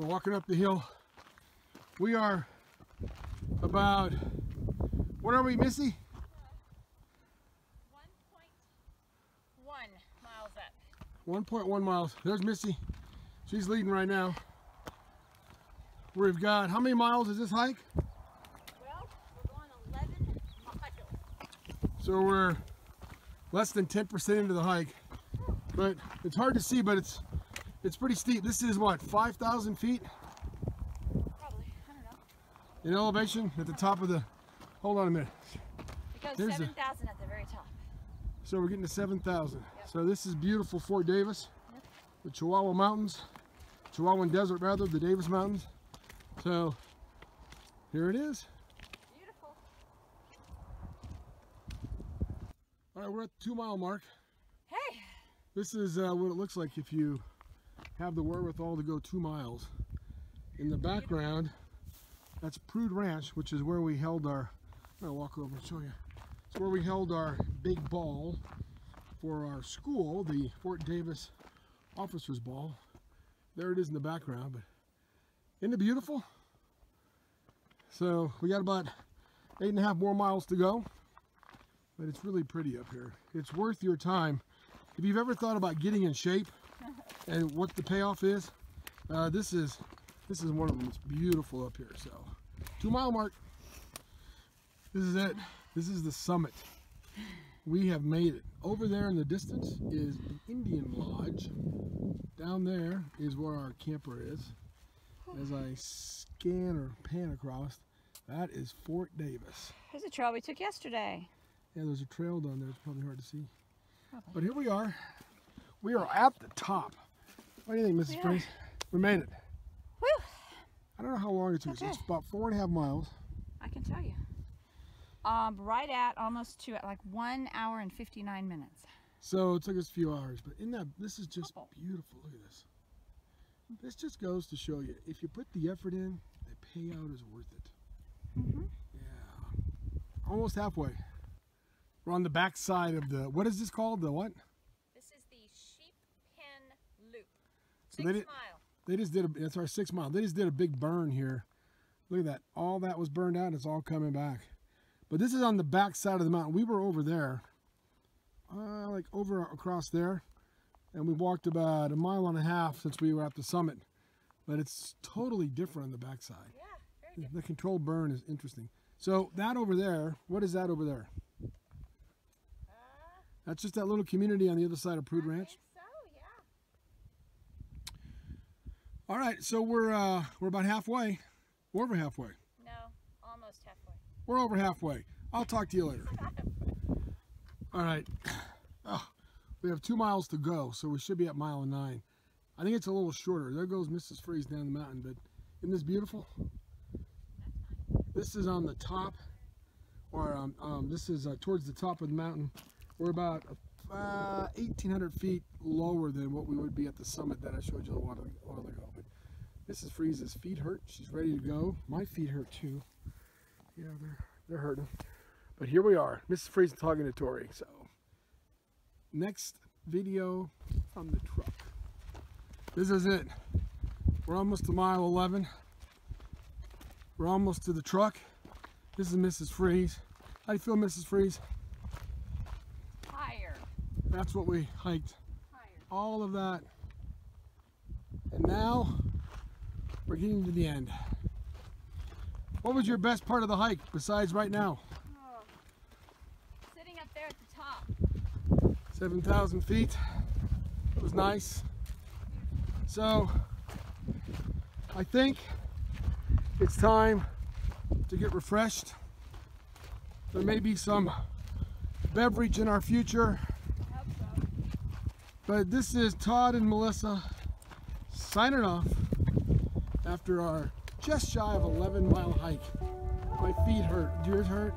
We're walking up the hill. We are about, what are we, Missy? 1.1 miles up. 1.1 miles. There's Missy. She's leading right now. We've got, how many miles is this hike? Well, we're going 11 miles. So we're less than 10% into the hike. But it's hard to see, but it's it's pretty steep. This is what, 5,000 feet Probably. I don't know. in elevation at the top of the, hold on a minute. It goes 7,000 at the very top. So we're getting to 7,000. Yep. So this is beautiful Fort Davis, Yep. the Chihuahua Mountains, Chihuahuan Desert rather, the Davis Mountains. So here it is. Beautiful. All right, we're at the two mile mark. Hey, This is uh, what it looks like if you have the wherewithal to go two miles. In the background, that's Prude Ranch, which is where we held our, I'm gonna walk over and show you. It's where we held our big ball for our school, the Fort Davis Officers Ball. There it is in the background, but isn't it beautiful? So we got about eight and a half more miles to go, but it's really pretty up here. It's worth your time if you've ever thought about getting in shape and what the payoff is, uh, this is this is one of them. It's beautiful up here. So, two mile mark. This is it. This is the summit. We have made it. Over there in the distance is an Indian lodge. Down there is where our camper is. As I scan or pan across, that is Fort Davis. here's a trail we took yesterday. Yeah, there's a trail down there. It's probably hard to see. Probably. But here we are. We are at the top. What do you think, Mrs. Yeah. We made it. Woo! I don't know how long it took us. Okay. It's about four and a half miles. I can tell you. Um, right at almost two, at like one hour and 59 minutes. So it took us a few hours. But in that, this is just Couple. beautiful. Look at this. This just goes to show you, if you put the effort in, the payout is worth it. Mhm. Yeah. Almost halfway. We're on the back side of the, what is this called? The what? This is the Sheep Pen Loop. So they did- mile. They just did a, that's our six mile. They just did a big burn here. Look at that. All that was burned out. It's all coming back. But this is on the back side of the mountain. We were over there, uh, like over across there. And we walked about a mile and a half since we were at the summit. But it's totally different on the back side. Yeah, very good. The controlled burn is interesting. So that over there, what is that over there? Uh, That's just that little community on the other side of Prude Ranch. think so, yeah. All right, so we're uh, we're about halfway. We're over halfway. No, almost halfway. We're over halfway. I'll talk to you later. All right. Oh, we have two miles to go, so we should be at mile nine. I think it's a little shorter. There goes Mrs. Freese down the mountain, but isn't this beautiful? This is on the top, or um, um, this is uh, towards the top of the mountain. We're about uh, 1,800 feet lower than what we would be at the summit that I showed you a while, ago. But Mrs. Freese's feet hurt. She's ready to go. My feet hurt too. Yeah, they're they're hurting. But here we are. Mrs. Freese is talking to Tori. So next video from the truck. This is it. We're almost to mile 11. We're almost to the truck. This is Mrs. Freese. How do you feel, Mrs. Freese? That's what we hiked. All of that. And now we're getting to the end. What was your best part of the hike besides right now? Oh. Sitting up there at the top. 7,000 feet. It was nice. So, I think it's time to get refreshed. There may be some beverage in our future, I hope so. But this is Todd and Melissa signing off after our just shy of 11 mile hike. My feet hurt. Do yours hurt?